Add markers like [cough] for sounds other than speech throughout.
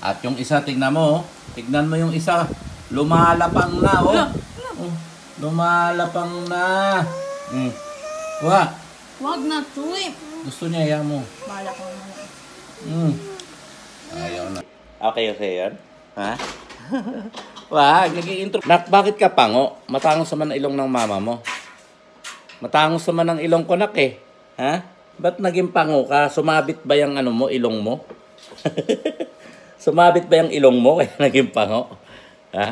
At yung isa, tignan mo. Tignan mo yung isa. Lumalapang na, oh. oh lumalapang na. Mm. Wa, Wag na eh. gusto niya, iya mo. Bala ko naman. Mm. Ayaw na. Okay, okay yan. Ha? [laughs] Wag, nag-i-intro. Nak, bakit ka pango? Matangos naman ang ilong ng mama mo. Matangos naman ang ilong ko, nak eh. Ha? Ba't naging pango ka? Sumabit ba yung ano mo, ilong mo? [laughs] Sumabit ba yung ilong mo [laughs] kaya naging pango? Ha?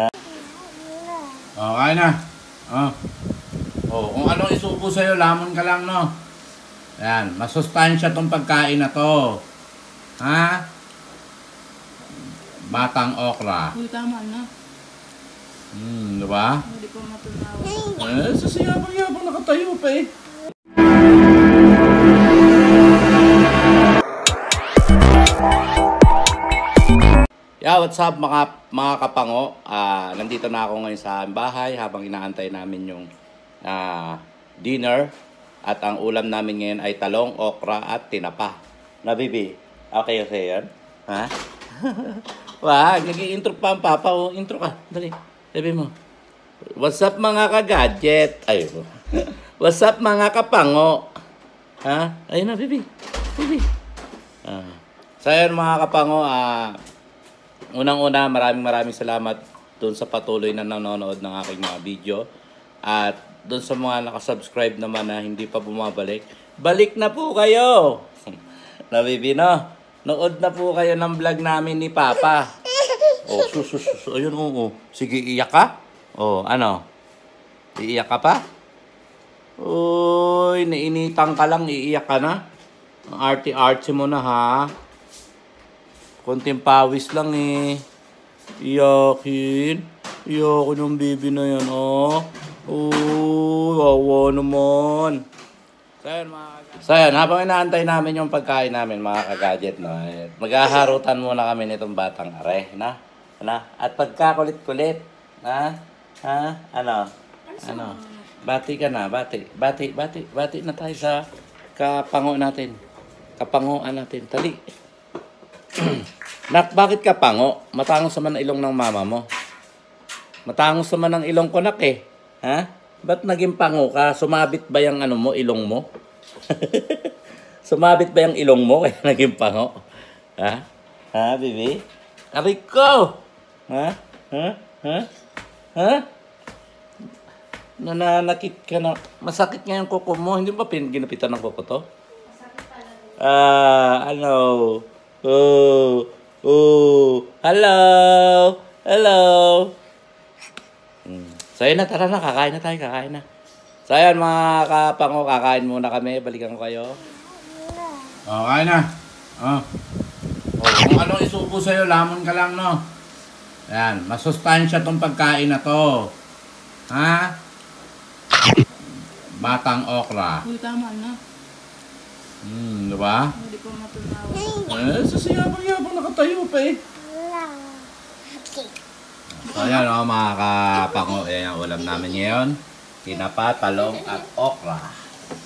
Ha? Oh, kaya na. Oh. Oh, kung anong isubo sa'yo, lamon ka lang, no? Yan, masustansya tong pagkain na to. Ha? Batang okra. Uy, tama na. Hmm, di ba? Hindi ko matunawa. Eh, sasiyabang-yabang nakatayo pa eh. What's up mga, mga kapango? Ah, nandito na ako ngayon sa bahay habang inaantay namin yung ah, dinner. At ang ulam namin ngayon ay talong, okra at tinapa. Na, baby? Okay, okay yan? Ha? [laughs] Wag, nag-i-intro pa ang papa. Oh, intro ka. Dali. Sabi mo. What's up mga ka-gadget? Ay, [laughs] what's up mga kapango? Ha? Ayun na, baby. Baby. Ah. So, ayun mga kapango, ah, unang-una, maraming maraming salamat doon sa patuloy na nanonood ng aking mga video. At doon sa mga nakasubscribe naman na hindi pa bumabalik, balik na po kayo! [laughs] Nabibi, no? Nood na po kayo ng vlog namin ni Papa. [laughs] Oh, sus, sus, sus. Ayun, oo. Sige, iyak ka? Oh, ano? Iiyak ka pa? Uy, nainitan ka lang, iiyak ka na? Arty-arty mo na, ha? Konting pawis lang, eh. Iyakin. Iyakin ng baby na yan, oh. Uy, wawa naman. So, yun, mga kagadget. So, yun, habang inaantay namin yung pagkain namin, mga kagadget, no, eh, maghaharutan muna kami nitong batang are, na? Na? At pagkakulit-kulit, ha? Ha? Ano? Ano? Bati ka na, bati. Bati, bati, bati na tayo sa kapango natin. Kapanguan natin. Tali. [clears throat] Nak, bakit ka pango? Matangos naman ang ilong ng mama mo. Matangos naman ang ilong ko, nak eh. Ha? Ba't naging pango ka? Sumabit ba yung ano mo, ilong mo? [laughs] Sumabit ba yung ilong mo kaya [laughs] naging pango? Ha? Ha, baby? Aray ko! Ha? Ha? Ha? Ha? Nananakit ka na. Masakit nga yung kuko mo. Hindi ba ginapitan ng kuko to? Ah, ano? Oh, oh, hello, hello. Hmm. So yun na, tara na, kakain na tayo, kakain na. So yun mga kapango, kakain muna kami, balikan ko kayo. Oh, kain na. Oh. oh kung anong isubo sa'yo, lamon ka lang, no? Yan, masustansya tong pagkain na to. Ha? Batang okra. Uy, tama na. Hmm, di ba? Ko matunawa. Eh, sasiyabang-yabang nakatayo pa eh. So, ayan o mga kapango, ayan ang ulam namin ngayon. Tinapa, talong at okra.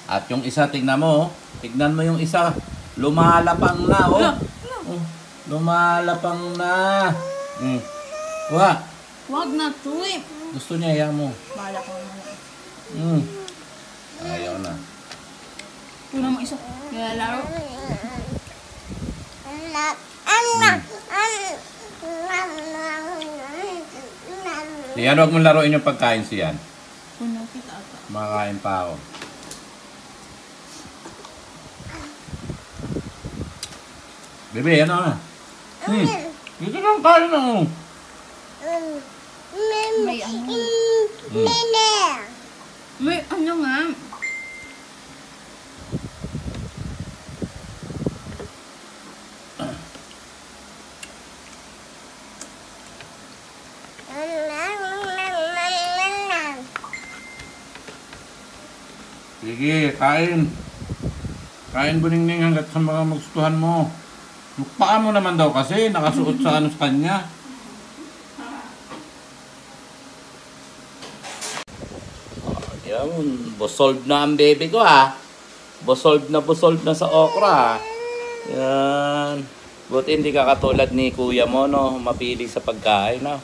At yung isa, tignan mo, oh. tignan mo yung isa. Lumalapang na, oh. oh lumalapang na. Hmm. Wa, Wag na to eh. gusto niya, iya mo. Bala ko naman. Hmm. Ayaw na. Una mo isa. Kaya laro. Siyan, huwag mong laruin yung pagkain kita ata. Makakain pa ako. Bebe, ano na? Hmm. Dito lang kain na. oh. May ano. May ano nga. Sige, kain. Kain buningning hanggat sa mga magustuhan mo. Yung paa mo naman daw kasi, nakasuot sa ano sa kanya. Yan, bosolve na ang baby ko ha. Bosolve na bosolve na sa okra ha. Yan. Buti hindi ka katulad ni kuya mo, no? Mapili sa pagkain, no?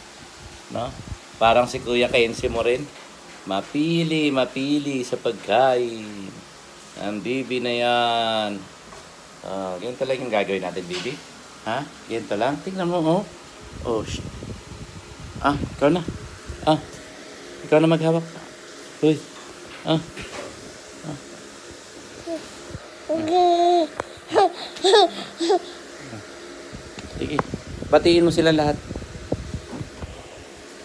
No? Parang si kuya Kenzie mo rin. Mapili, mapili sa pagkain. Ang bibi na yan. Ah, ganito lang yung gagawin natin, bibi. Ha? Ganito lang. Tingnan mo, oh. Oh, shit. Ah, ikaw na. Ah, ikaw na maghawak. Uy. Ah. Sige. Batiin mo sila lahat.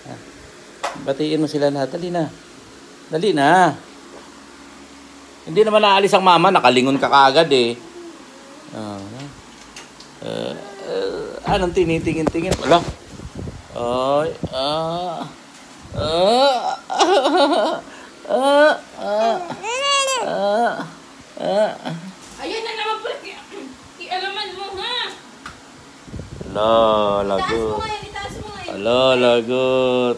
Ah. Batiin mo sila lahat. Dali na. Dali na. Hindi naman naalis ang mama. Nakalingon ka kaagad eh. Ah. Uh, anong tinitingin-tingin? Wala. Ay. Ah. Ah. [laughs] Ah. Ah. Ah. Ah. Ayan na naman pala. Ialaman mo ha. Ala, Itaas mo lagot. ngayon, itaas mo ngayon. Ala, lagot.